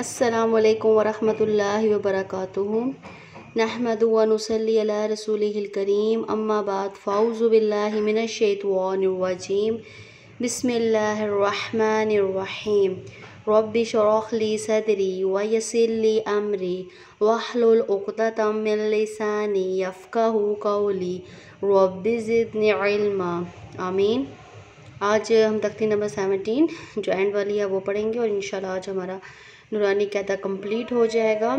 अस्सलाम वालेकुम वरहमतुल्लाहि वबरकातुहू नहमद वनसली अला रसूलिल करीम अम्मा बाद फ़ाउज़ु बिल्लाहि मिनश शैतानिर बिस्मिल्लाहिर्रहमानिर्रहीम रब्बि शरह ली सदरी वयसिर ली अमरी लिसानी यफ़क़हू क़ौली रब्बि ज़िदनी इल्मा आमीन आज हम तख्ती नंबर सेवनटीन जो एंड वाली है, वो पढ़ेंगे और इंशाल्लाह आज हमारा नूरानी कहता कंप्लीट हो जाएगा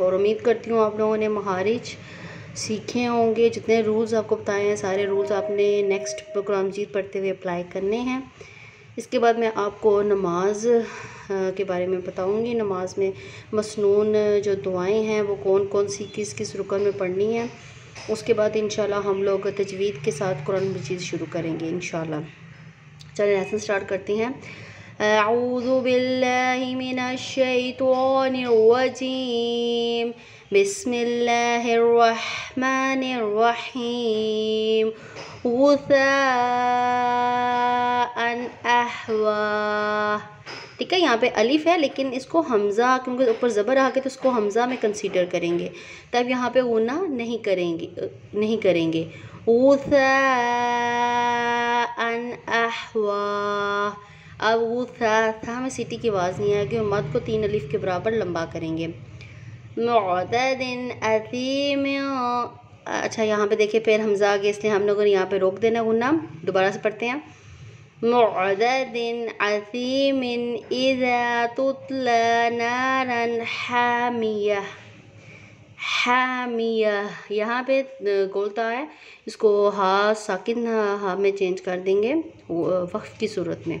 और उम्मीद करती हूँ आप लोगों ने महारिज सीखे होंगे। जितने रूल्स आपको बताए हैं, सारे रूल्स आपने नेक्स्ट प्रोग्राम जीत पढ़ते हुए अप्लाई करने हैं। इसके बाद मैं आपको नमाज़ के बारे में बताऊँगी। नमाज़ में मसनून, जो दुआएँ हैं, वो कौन कौन सी किस किस रुकन में पढ़नी है। उसके बाद इन हम लोग तजवीद के साथ कुरान मजीद शुरू करेंगे इन चलिए लेसन स्टार्ट करते हैं। अऊज़ु बिल्लाहि मिनश्शैतानिर्रजीम बिस्मिल्लाहिर्रहमानिर्रहीम गुसाअन अहवा ठीक है, यहाँ पे अलिफ है, लेकिन इसको हमज़ा, क्योंकि ऊपर ज़बर आ के तो इसको हमज़ा में कंसीडर करेंगे। तब यहाँ पे गुना नहीं करेंगे नहीं करेंगे। अन अहवा। अब वो था में सीटी की आवाज़ नहीं आएगी और मद को तीन अलिफ के बराबर लंबा करेंगे। अच्छा यहाँ पे देखिए फिर हमजा आ गया इसलिए हम लोगों ने यहाँ पे रोक देना गुना दोबारा से पढ़ते हैं। दिन तुतला नारन हामिया हामिया। यहाँ पे गोलता है, इसको हा, साकिन हा में चेंज कर देंगे वक्फ की सूरत में।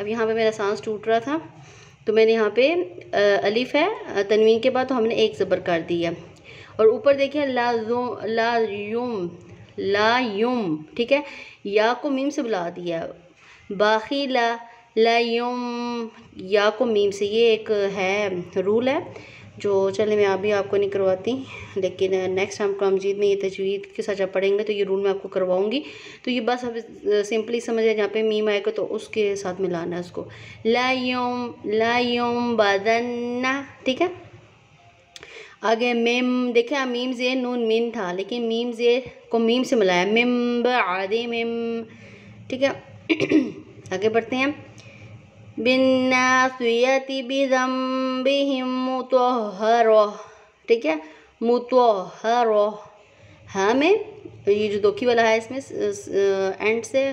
अब यहाँ पे मेरा सांस टूट रहा था तो मैंने यहाँ पे अलिफ है तनवीन के बाद तो हमने एक ज़बर कर दिया और ऊपर देखिए ला ला युम ला युम ठीक है या को मीम से बुला दिया बाखिला लयुम। या को मीम से ये एक है रूल है, जो चले मैं अभी आपको नहीं करवाती, लेकिन नेक्स्ट टाइम कामजीद में ये तजवीद के साथ जब पढ़ेंगे तो ये रूल मैं आपको करवाऊँगी। तो ये बस अब सिंपली समझ जहाँ पे मीम आएगा तो उसके साथ मिलाना है उसको। लायुम लायुम बदन्ना, ठीक है? आगे मेम देखे मीम जे नून मीम था, लेकिन मीम जे को मीम से मिलाया मिम आदि मिम, ठीक है? आगे बढ़ते हैं। बिन्नासुयति बिजम्बिहिम मुतहर, ठीक है? मुतहर। हाँ में, ये जो दोखी वाला है, इसमें एंड से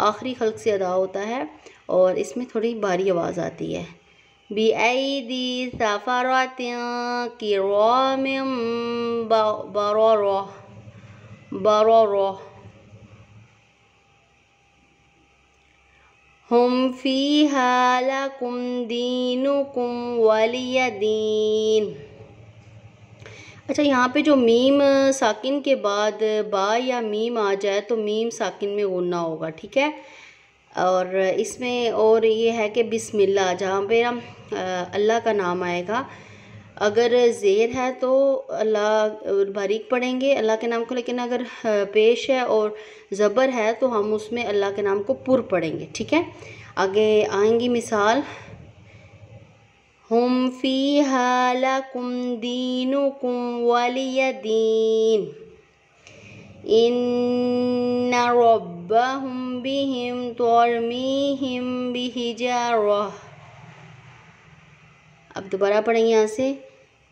आखिरी खल्क से अदा होता है और इसमें थोड़ी भारी आवाज़ आती है। बी आई दी सफ़रत किराम बरो बरो हम फ़ी हालकुम दीनुकुम वलिय दीन अच्छा यहाँ पे जो मीम साकिन के बाद बा या मीम आ जाए तो मीम साकिन में गुना होगा, ठीक है? और इसमें और ये है कि बिस्मिल्लाह, जहाँ पे हम अल्लाह का नाम आएगा। अगर ज़ेर है तो अल्लाह बारीक पढ़ेंगे अल्लाह के नाम को, लेकिन अगर पेश है और ज़बर है तो हम उसमें अल्लाह के नाम को पुर पढ़ेंगे ठीक है? आगे आएँगी मिसाल। हम फ़ी हालकुम दीनुकुम वलिय दीन। इन रब्बहुम बिहिम तरमीहिम बिहिजारा अब दोबारा पढ़ेंगे यहाँ से।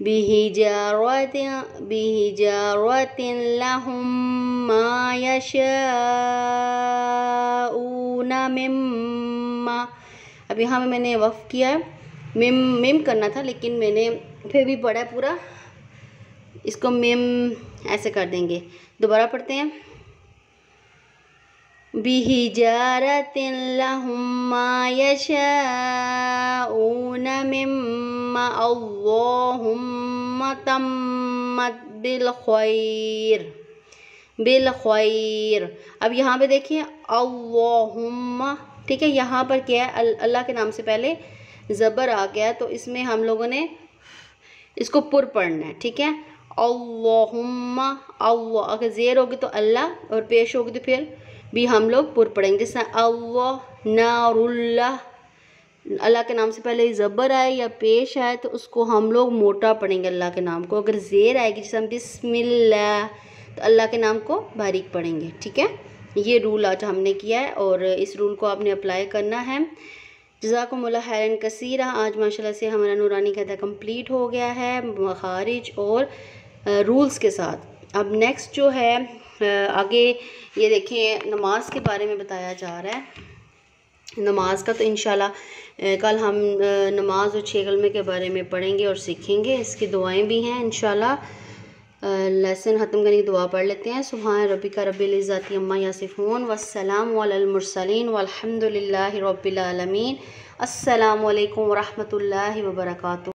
बिहिजारतिन लहुम मा यशाऊना मिम्मा अब यहाँ में मैंने वफ़ किया है मिम मिम करना था लेकिन मैंने फिर भी पढ़ा है पूरा इसको मिम ऐसे कर देंगे दोबारा पढ़ते हैं यशाऊन मिम्मा अल्लाहुम्मा तम्मत बिल खैर बिल खैर। अब यहाँ पे देखिए अल्लाहुम्मा ठीक है, यहाँ पर क्या है? अल्लाह के नाम से पहले ज़बर आ गया तो इसमें हम लोगों ने इसको पुर पढ़ना है, ठीक है? अल्लाहुम्मा अल्लाह अगर ज़ेर होगी तो अल्लाह और पेश होगी तो फिर भी हम लोग पुर पढ़ेंगे जैसे अल्लाह नारुल्लाह अल्लाह के नाम से पहले ज़बर आए या पेश आए तो उसको हम लोग मोटा पढ़ेंगे अल्लाह के नाम को। अगर ज़ेर आएगी, जैसे हम बिस्मिल्लाह तो अल्लाह के नाम को बारीक पढ़ेंगे ठीक है? ये रूल आज हमने किया है और इस रूल को आपने अप्लाई करना है। जजाकुमुल्ला हैरन कसीरा। आज माशाल्लाह से हमारा नूरानी कहता कंप्लीट हो गया है, मखारिज और रूल्स के साथ। अब नेक्स्ट जो है आगे ये देखें, नमाज़ के बारे में बताया जा रहा है। नमाज़ का तो इन कल हम नमाज़ और छः के बारे में पढ़ेंगे और सीखेंगे। इसकी दुआएँ भी हैं इन लेसन ख़त्म करने की दुआ पढ़ लेते हैं। सुबह रबी का रबीज़ाती अम्मा यासिफ़ोन। वसलाम वलमरसलिन वलहमदिल्ला रबीआलमीन अस्सलाम वालेकुम वरहमतुल्लाहि